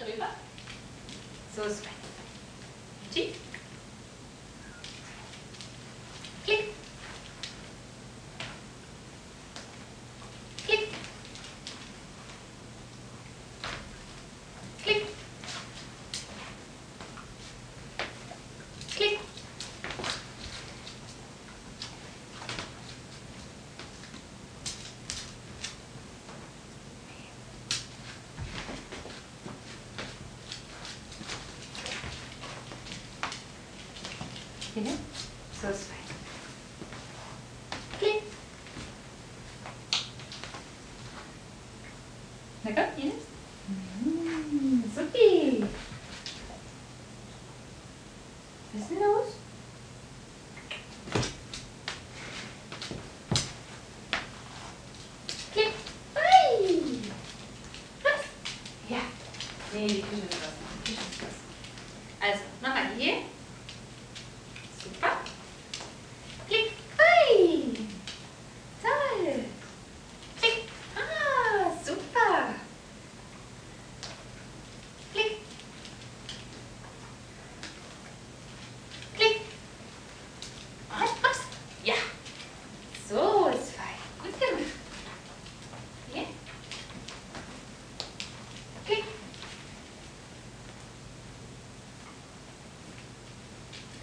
Drüber. So ist fein. Tief. Hier. So ist fein. Na komm, Ines. Mm, supi. Was ist denn los? Klick. Ui. Was? Ja. Nee, die Küche ist was. Die Küche ist was. Also, nochmal hier.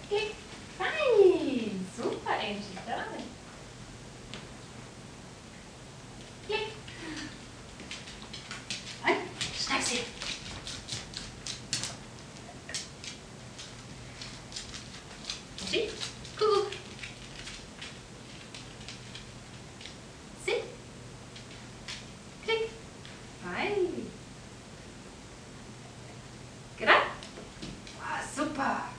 Klick. Super, Angie, gerade. Klick. Und schnapp sie. Angie, Kuckuck. Sit. Klick, fein. Gerade. Ah, super.